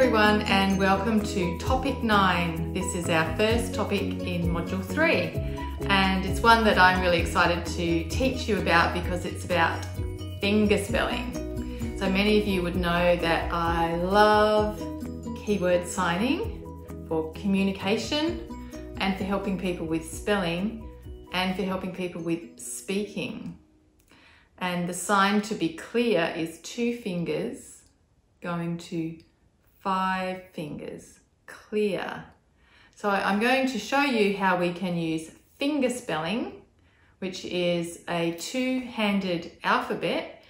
Everyone and welcome to topic 9. This is our first topic in module 3 and it's one that I'm really excited to teach you about because it's about finger spelling. So many of you would know that I love keyword signing for communication and for helping people with spelling and for helping people with speaking. And the sign to be clear is two fingers going to five fingers, clear. So I'm going to show you how we can use finger spelling, which is a two-handed alphabet,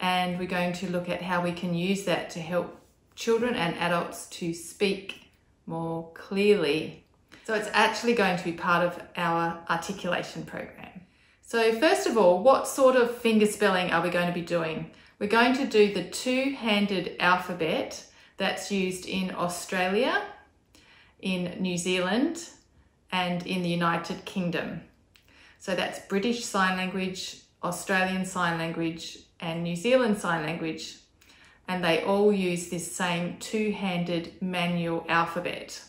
and we're going to look at how we can use that to help children and adults to speak more clearly. So it's actually going to be part of our articulation program. So first of all, what sort of finger spelling are we going to be doing? We're going to do the two-handed alphabet that's used in Australia, in New Zealand, and in the United Kingdom. So that's British Sign Language, Australian Sign Language, and New Zealand Sign Language. And they all use this same two-handed manual alphabet.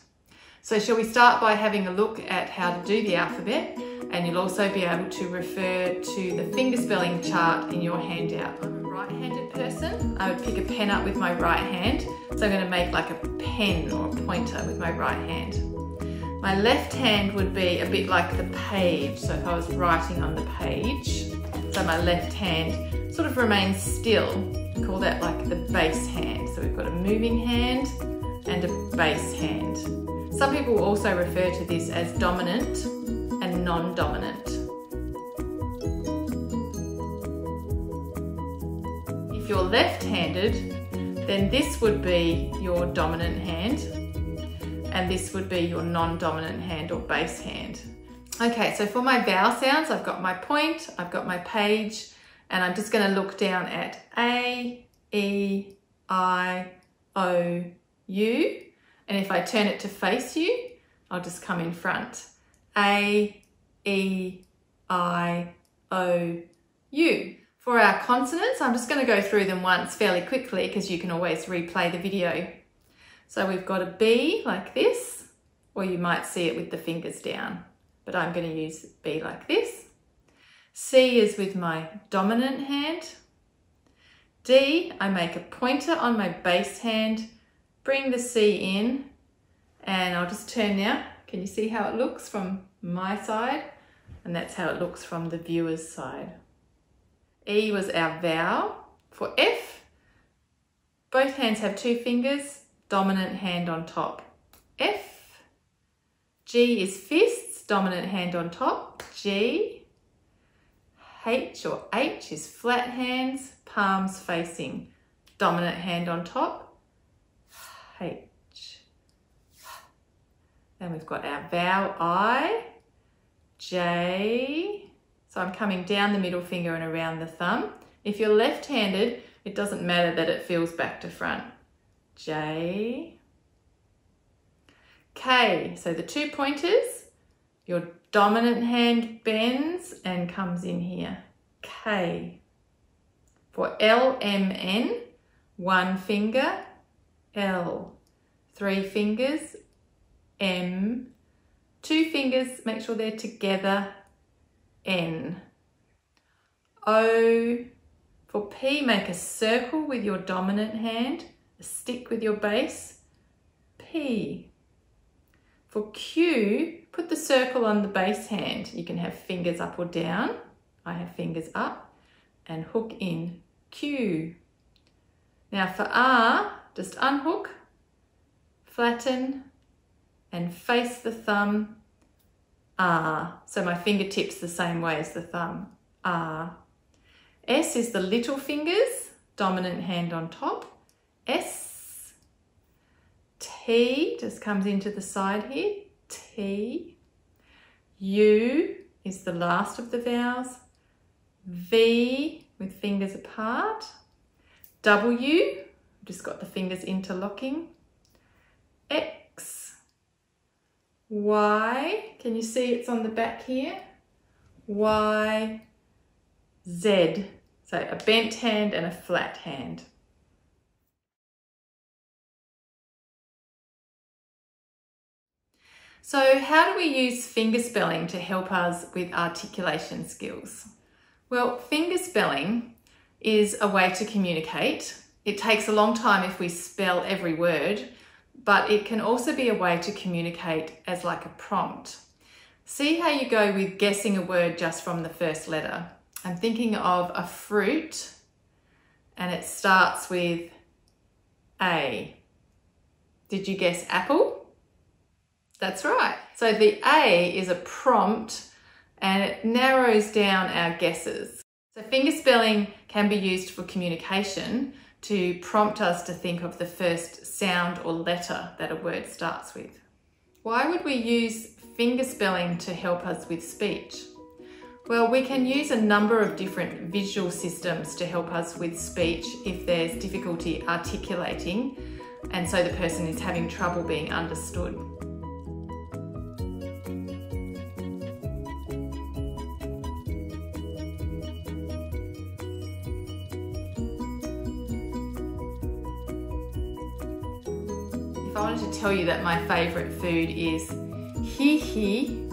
So shall we start by having a look at how to do the alphabet? And you'll also be able to refer to the finger spelling chart in your handout For a right-handed person, I would pick a pen up with my right hand. So I'm going to make like a pen or a pointer with my right hand. My left hand would be a bit like the page. So if I was writing on the page, so my left hand sort of remains still. We call that like the base hand. So we've got a moving hand and a base hand. Some people also refer to this as dominant and non-dominant. If you're left-handed, then this would be your dominant hand and this would be your non-dominant hand or base hand. Okay, so for my vowel sounds, I've got my point, I've got my page, and I'm just gonna look down at A, E, I, O, U. And if I turn it to face you, I'll just come in front. A, E, I, O, U. For our consonants, I'm just going to go through them once fairly quickly because you can always replay the video. So we've got a B like this, or you might see it with the fingers down, but I'm going to use B like this. C is with my dominant hand. D, I make a pointer on my base hand, bring the C in, and I'll just turn now. Can you see how it looks from my side? And that's how it looks from the viewer's side. E was our vowel. For F, both hands have two fingers, dominant hand on top. F. G is fists, dominant hand on top. G. H or H is flat hands, palms facing, dominant hand on top. H. Then we've got our vowel I, J, so I'm coming down the middle finger and around the thumb. If you're left-handed, it doesn't matter that it feels back to front. J, K. So the two pointers, your dominant hand bends and comes in here. K. For L, M, N, one finger, L. Three fingers, M. Two fingers, make sure they're together, N. O for P, make a circle with your dominant hand, a stick with your base, P. For Q, put the circle on the base hand. You can have fingers up or down. I have fingers up and hook in Q. Now for R, just unhook, flatten and face the thumb ah. So my fingertips the same way as the thumb. ah. S is the little fingers, dominant hand on top. S. T just comes into the side here. T. U is the last of the vowels. V with fingers apart. W, just got the fingers interlocking. Y, can you see it's on the back here? Y, Z. So a bent hand and a flat hand. So how do we use finger spelling to help us with articulation skills? Well, finger spelling is a way to communicate. It takes a long time if we spell every word, but it can also be a way to communicate as like a prompt. See how you go with guessing a word just from the first letter. I'm thinking of a fruit and it starts with A. Did you guess apple? That's right. So the A is a prompt and it narrows down our guesses. So finger spelling can be used for communication to prompt us to think of the first sound or letter that a word starts with. Why would we use fingerspelling to help us with speech? Well, we can use a number of different visual systems to help us with speech if there's difficulty articulating and so the person is having trouble being understood. I wanted to tell you that my favourite food is hee hee,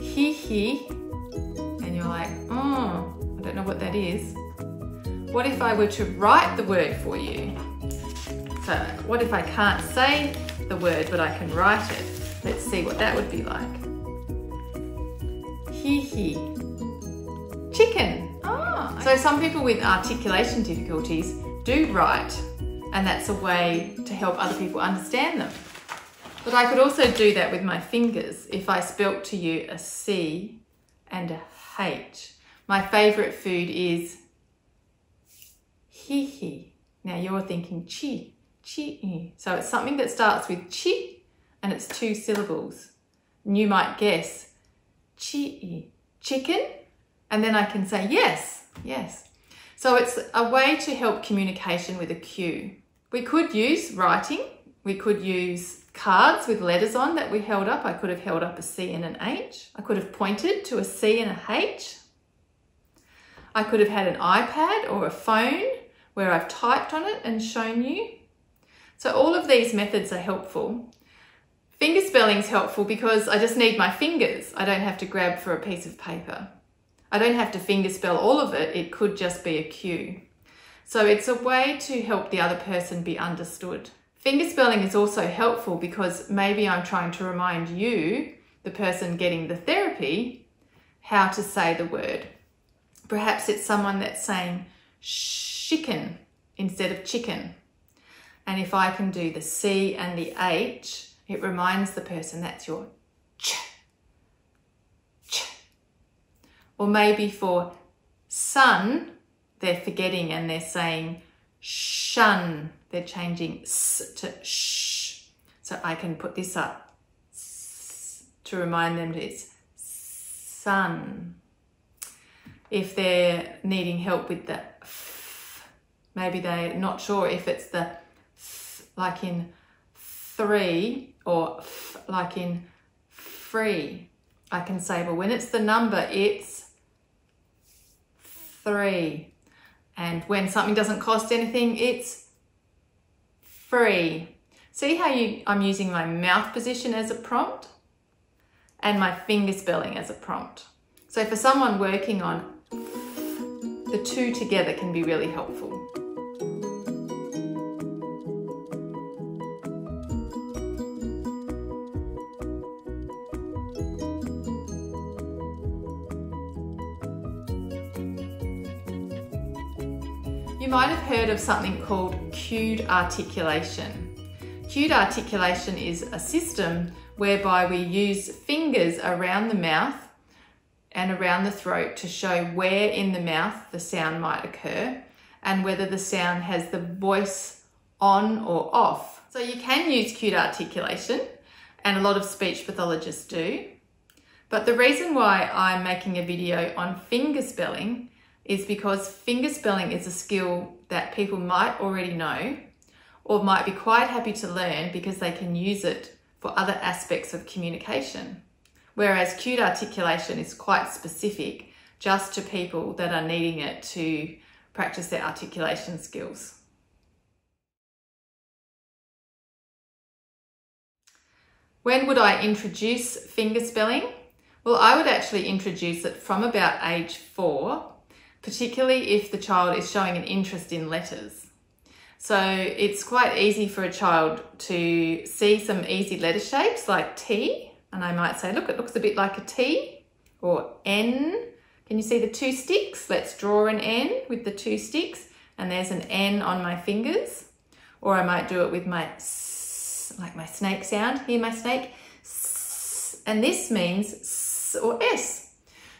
hee hee, and you're like, oh, I don't know what that is. What if I were to write the word for you? So what if I can't say the word, but I can write it? Let's see what that would be like. Hee hee. Chicken. Ah. So some people with articulation difficulties do write and that's a way to help other people understand them. But I could also do that with my fingers if I spelt to you a C and a H. My favourite food is hee hee. Now you're thinking chi, chi. So it's something that starts with chi and it's two syllables. And you might guess chi, chicken, and then I can say yes, yes. So it's a way to help communication with a cue. We could use writing. We could use cards with letters on that we held up. I could have held up a C and an H. I could have pointed to a C and a H. I could have had an iPad or a phone where I've typed on it and shown you. So all of these methods are helpful. Fingerspelling is helpful because I just need my fingers. I don't have to grab for a piece of paper. I don't have to fingerspell all of it. It could just be a cue. So it's a way to help the other person be understood. Fingerspelling is also helpful because maybe I'm trying to remind you, the person getting the therapy, how to say the word. Perhaps it's someone that's saying chicken instead of chicken. And if I can do the C and the H, it reminds the person that's your ch, ch. Or maybe for sun, they're forgetting and they're saying shun. They're changing s to sh. So I can put this up to remind them that it's sun. If they're needing help with the f, maybe they're not sure if it's the f, like in three or f, like in free. I can say, well, when it's the number, it's three. And when something doesn't cost anything, it's free. See how you, I'm using my mouth position as a prompt and my finger spelling as a prompt. So for someone working on the two together can be really helpful. Might have heard of something called cued articulation. Cued articulation is a system whereby we use fingers around the mouth and around the throat to show where in the mouth the sound might occur and whether the sound has the voice on or off. So you can use cued articulation and a lot of speech pathologists do. But the reason why I'm making a video on finger spelling is because fingerspelling is a skill that people might already know or might be quite happy to learn because they can use it for other aspects of communication. Whereas cued articulation is quite specific just to people that are needing it to practice their articulation skills. When would I introduce finger spelling? Well, I would actually introduce it from about age four, particularly if the child is showing an interest in letters. So it's quite easy for a child to see some easy letter shapes like T, and I might say, look, it looks a bit like a T, or N. Can you see the two sticks? Let's draw an N with the two sticks, and there's an N on my fingers. Or I might do it with my S, like my snake sound. Hear my snake? S, and this means S or S.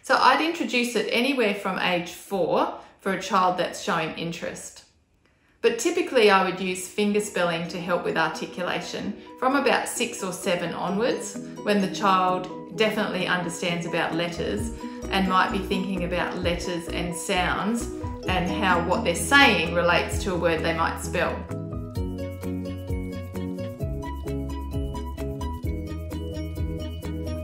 So I'd introduce it anywhere from age four for a child that's showing interest. But typically I would use finger spelling to help with articulation from about six or seven onwards when the child definitely understands about letters and might be thinking about letters and sounds and how what they're saying relates to a word they might spell.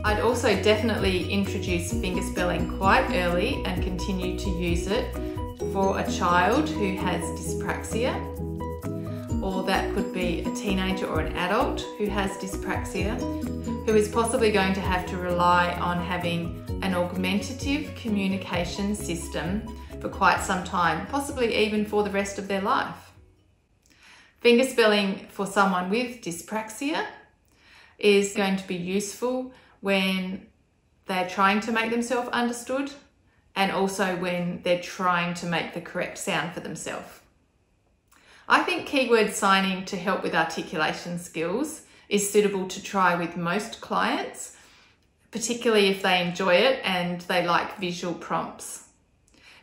I'd also definitely introduce finger spelling quite early and continue to use it for a child who has dyspraxia, or that could be a teenager or an adult who has dyspraxia, who is possibly going to have to rely on having an augmentative communication system for quite some time, possibly even for the rest of their life. Finger spelling for someone with dyspraxia is going to be useful when they're trying to make themselves understood and also when they're trying to make the correct sound for themselves. I think keyword signing to help with articulation skills is suitable to try with most clients, particularly if they enjoy it and they like visual prompts.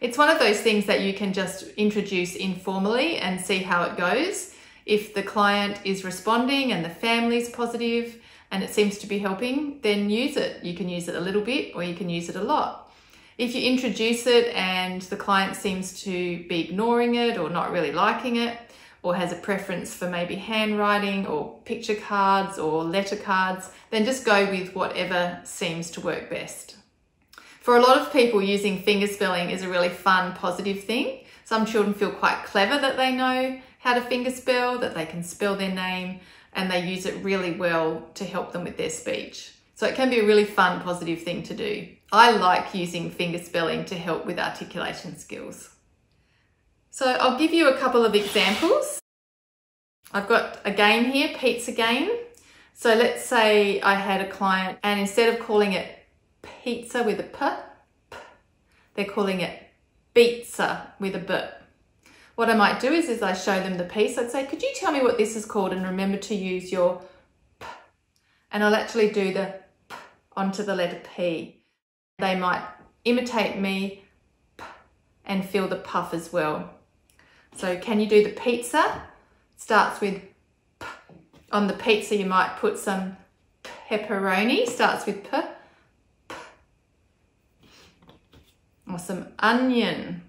It's one of those things that you can just introduce informally and see how it goes. If the client is responding and the family's positive and it seems to be helping, then use it. You can use it a little bit or you can use it a lot. If you introduce it and the client seems to be ignoring it or not really liking it, or has a preference for maybe handwriting or picture cards or letter cards, then just go with whatever seems to work best. For a lot of people, using finger spelling is a really fun, positive thing. Some children feel quite clever that they know how to finger spell, that they can spell their name, and they use it really well to help them with their speech. So it can be a really fun, positive thing to do. I like using finger spelling to help with articulation skills. So I'll give you a couple of examples. I've got a game here, pizza game. So let's say I had a client and instead of calling it pizza with a p, p they're calling it pizza with a b. What I might do is, is I show them the piece. I'd say, could you tell me what this is called and remember to use your p. And I'll actually do the p onto the letter P. They might imitate me and feel the puff as well. So can you do the pizza? Starts with p. On the pizza you might put some pepperoni, starts with p. p. Or some onion.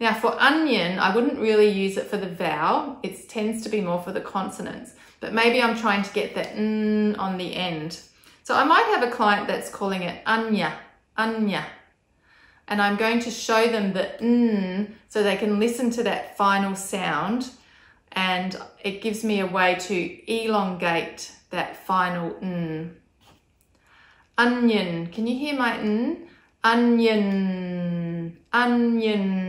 Now for onion, I wouldn't really use it for the vowel. It tends to be more for the consonants. But maybe I'm trying to get the n on the end. So I might have a client that's calling it anya, anya. And I'm going to show them the n so they can listen to that final sound and it gives me a way to elongate that final n. Onion, can you hear my n? Onion, onion.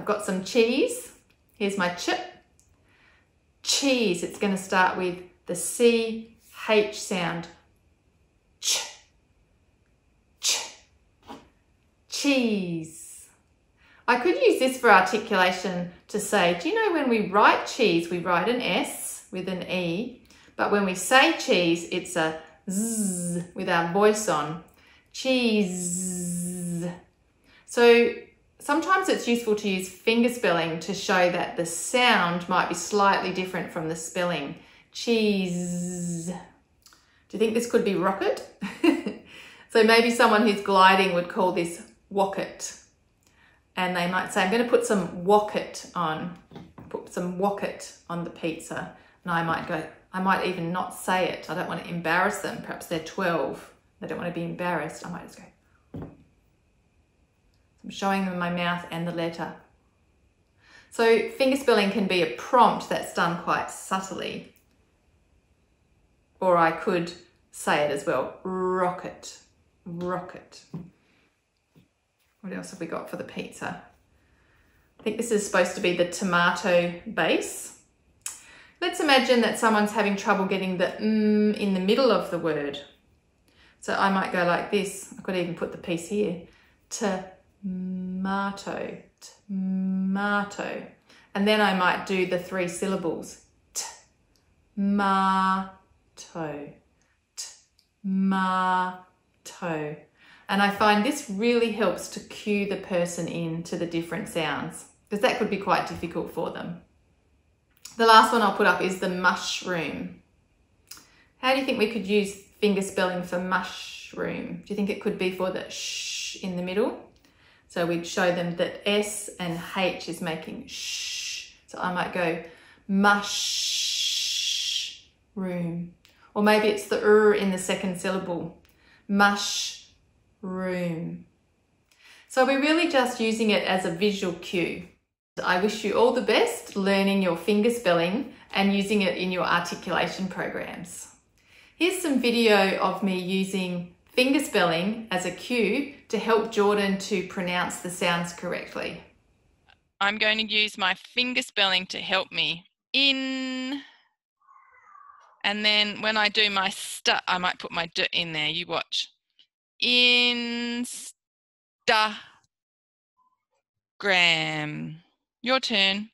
I've got some cheese. Here's my chip. Cheese, it's going to start with the C-H sound. Ch, ch, cheese. I could use this for articulation to say, do you know when we write cheese, we write an S with an E, but when we say cheese, it's a Z with our voice on. Cheese. So sometimes it's useful to use finger spelling to show that the sound might be slightly different from the spelling. Cheese. Do you think this could be rocket? so maybe someone who's gliding would call this wocket. And they might say, I'm going to put some wocket on, put some wocket on the pizza. And I might go, I might even not say it. I don't want to embarrass them. Perhaps they're 12. They don't want to be embarrassed. I might just go. I'm showing them my mouth and the letter. So finger spelling can be a prompt that's done quite subtly. Or I could say it as well, rocket, rocket. What else have we got for the pizza? I think this is supposed to be the tomato base. Let's imagine that someone's having trouble getting the mm in the middle of the word. So I might go like this. I could even put the piece here. Tomato, tomato. And then I might do the three syllables. T, ma, to, t, ma, to. And I find this really helps to cue the person in to the different sounds because that could be quite difficult for them. The last one I'll put up is the mushroom. How do you think we could use finger spelling for mushroom? Do you think it could be for the sh in the middle? So we'd show them that S and H is making sh. So I might go mush room. Or maybe it's the r in the second syllable. Mush room. So we're really just using it as a visual cue. I wish you all the best learning your finger spelling and using it in your articulation programs. Here's some video of me using finger spelling as a cue to help Jordan to pronounce the sounds correctly. I'm going to use my finger spelling to help me. In, and then when I do my st, I might put my d in there. You watch. In Instagram. Your turn.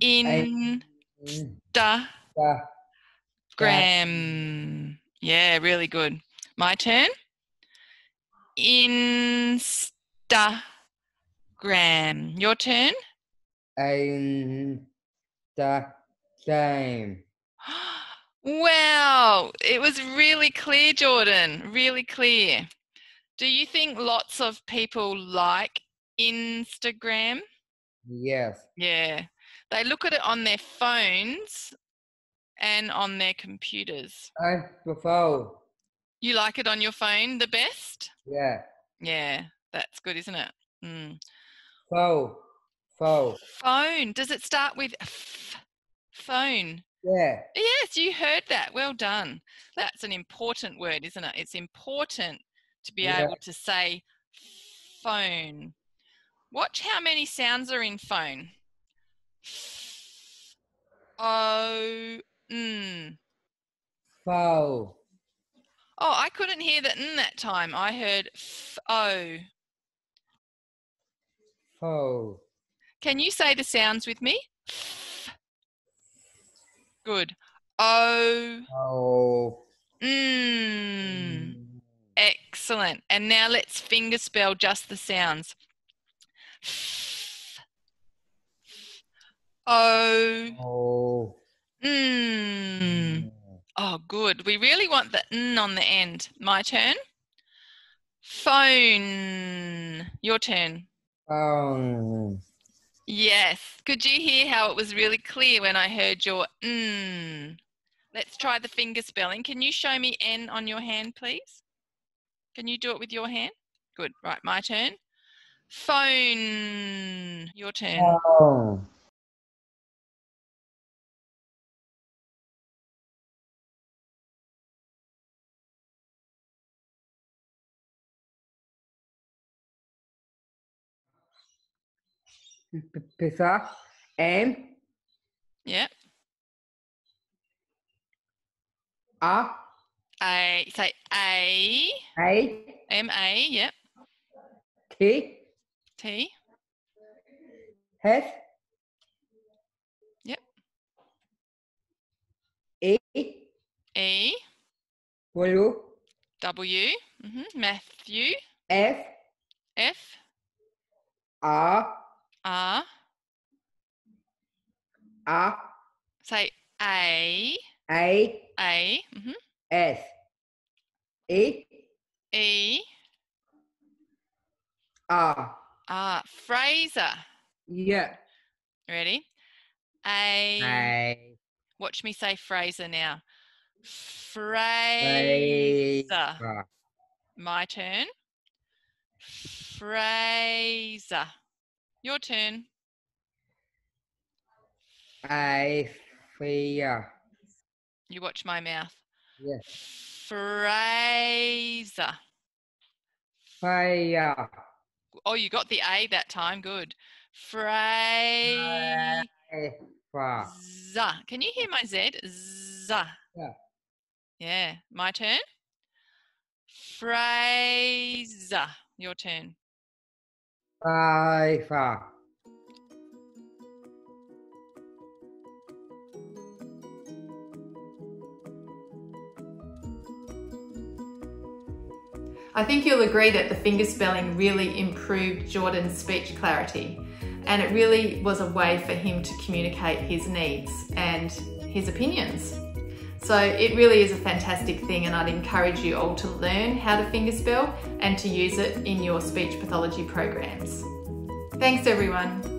In Instagram. Yeah, really good. My turn. Instagram. Your turn. Instagram. Wow, it was really clear, Jordan. Really clear. Do you think lots of people like Instagram? Yes. Yeah. They look at it on their phones and on their computers. I prefer. You like it on your phone the best? Yeah. Yeah, that's good, isn't it? Mm. Phone. Phone. Phone. Does it start with f? Phone. Yeah. Yes, you heard that. Well done. That's an important word, isn't it? It's important to be Yeah. able to say phone. Watch how many sounds are in phone. Oh, mm. Phone. Oh, I couldn't hear the n that time. I heard f o. Phone. Can you say the sounds with me? Good. O, Oh. mm. Excellent. And now let's finger spell just the sounds. O, Oh. mm. Oh, good. We really want the n on the end. My turn. Phone. Your turn. Phone. Yes. Could you hear how it was really clear when I heard your mm? Let's try the finger spelling. Can you show me N on your hand, please? Can you do it with your hand? Good. Right, my turn. Phone. Your turn. Phone. P- Pizza. M. Yeah. A. A. Say A. A. M A. Yep. T. T. H. Yep. E. E. W. W. hmm Matthew. F. F. R. R. R. Say A. A. A. mm-hmm. S. E. E. R. R. Fraser. Yeah. Ready? A. A. Watch me say Fraser now. Fraser. Fraser. My turn. Fraser. Your turn. I fear. You watch my mouth. Yes. Fraser. Fire. Oh, you got the A that time. Good. Fraser. Can you hear my Z? Z. Yeah. Yeah. My turn. Fraser. Your turn. Fire. I think you'll agree that the finger spelling really improved Jordan's speech clarity and it really was a way for him to communicate his needs and his opinions. So it really is a fantastic thing and I'd encourage you all to learn how to fingerspell and to use it in your speech pathology programs. Thanks everyone.